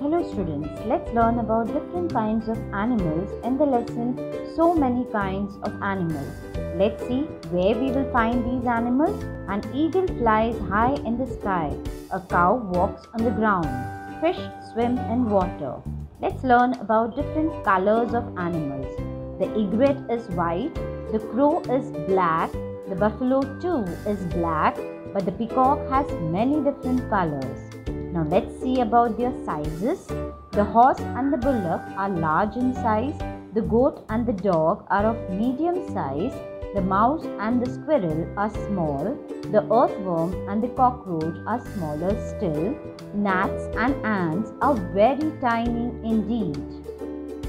Hello students, let's learn about different kinds of animals in the lesson So Many Kinds of Animals. Let's see where we will find these animals. An eagle flies high in the sky. A cow walks on the ground. Fish swim in water. Let's learn about different colors of animals. The egret is white, the crow is black, the buffalo too is black, but the peacock has many different colors. Now let's see about their sizes. The horse and the bullock are large in size. The goat and the dog are of medium size. The mouse and the squirrel are small. The earthworm and the cockroach are smaller still. Gnats and ants are very tiny indeed.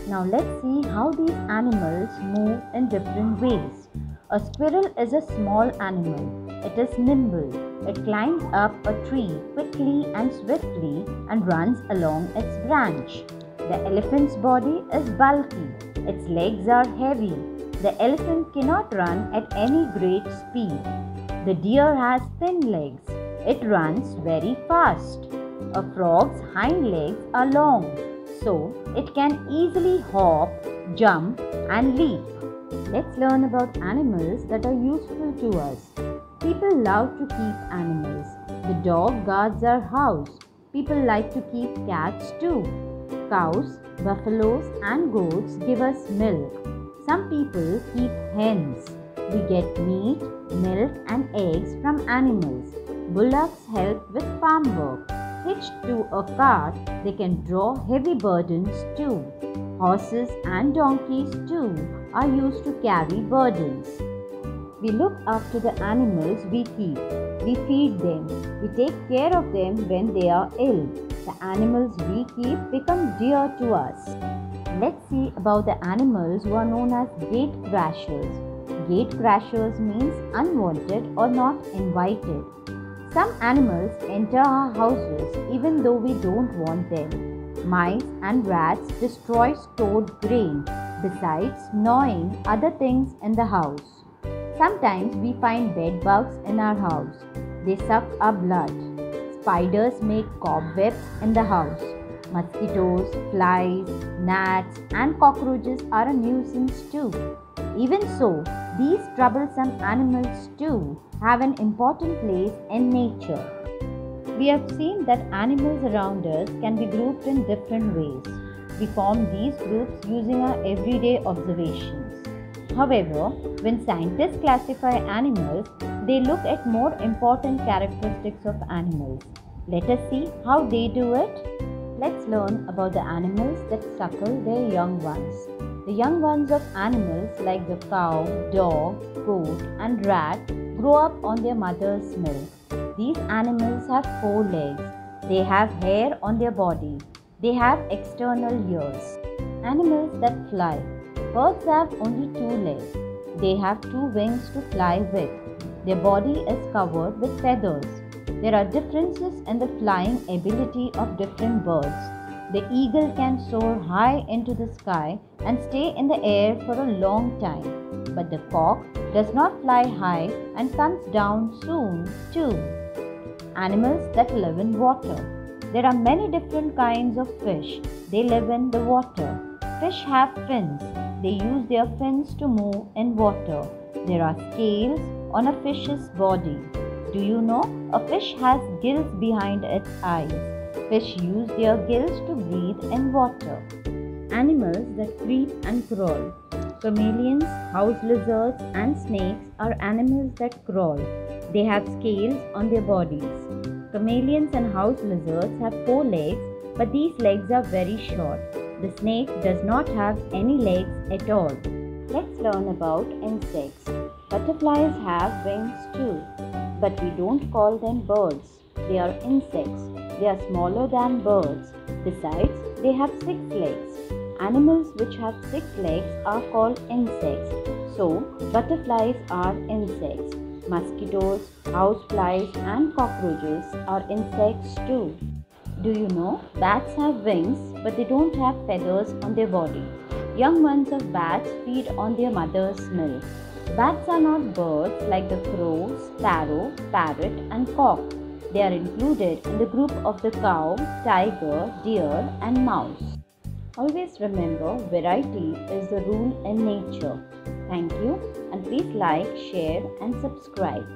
Now let's see how these animals move in different ways. A squirrel is a small animal. It is nimble. It climbs up a tree quickly and swiftly and runs along its branch. The elephant's body is bulky. Its legs are heavy. The elephant cannot run at any great speed. The deer has thin legs. It runs very fast. A frog's hind legs are long, so it can easily hop, jump, and leap. Let's learn about animals that are useful to us. People love to keep animals. The dog guards our house. People like to keep cats too. Cows, buffaloes, and goats give us milk. Some people keep hens. We get meat, milk, and eggs from animals. Bullocks help with farm work. Hitched to a cart, they can draw heavy burdens too. Horses and donkeys too are used to carry burdens. We look after the animals we keep. We feed them. We take care of them when they are ill. The animals we keep become dear to us. Let's see about the animals who are known as gate crashers. Gate crashers means unwanted or not invited. Some animals enter our houses even though we don't want them. Mice and rats destroy stored grain besides gnawing other things in the house. Sometimes we find bed bugs in our house. They suck our blood. Spiders make cobwebs in the house. Mosquitoes, flies, gnats, and cockroaches are a nuisance too. Even so, these troublesome animals too have an important place in nature. We have seen that animals around us can be grouped in different ways. We form these groups using our everyday observations. However, when scientists classify animals, they look at more important characteristics of animals. Let us see how they do it. Let's learn about the animals that suckle their young ones. The young ones of animals like the cow, dog, goat, and rat grow up on their mother's milk. These animals have four legs. They have hair on their body. They have external ears. Animals that fly. Birds have only two legs. They have two wings to fly with. Their body is covered with feathers. There are differences in the flying ability of different birds. The eagle can soar high into the sky and stay in the air for a long time, but the cock does not fly high and comes down soon too. Animals that live in water. There are many different kinds of fish. They live in the water. Fish have fins. They use their fins to move in water. There are scales on a fish's body. Do you know a fish has gills behind its eyes? Fish use their gills to breathe in water. Animals that creep and crawl. Chameleons, house lizards, and snakes are animals that crawl. They have scales on their bodies. Chameleons and house lizards have four legs, but these legs are very short. The snake does not have any legs at all. Let's learn about insects. Butterflies have wings too, but we don't call them birds. They are insects. They are smaller than birds. Besides, they have six legs. Animals which have six legs are called insects. So, butterflies are insects. Mosquitoes, houseflies, and cockroaches are insects too. Do you know? Bats have wings, but they don't have feathers on their body. Young ones of bats feed on their mother's milk. Bats are not birds like the crow, sparrow, parrot, and cock. They are included in the group of the cow, tiger, deer, and mouse. Always remember variety is the rule in nature. Thank you and please like, share, and subscribe.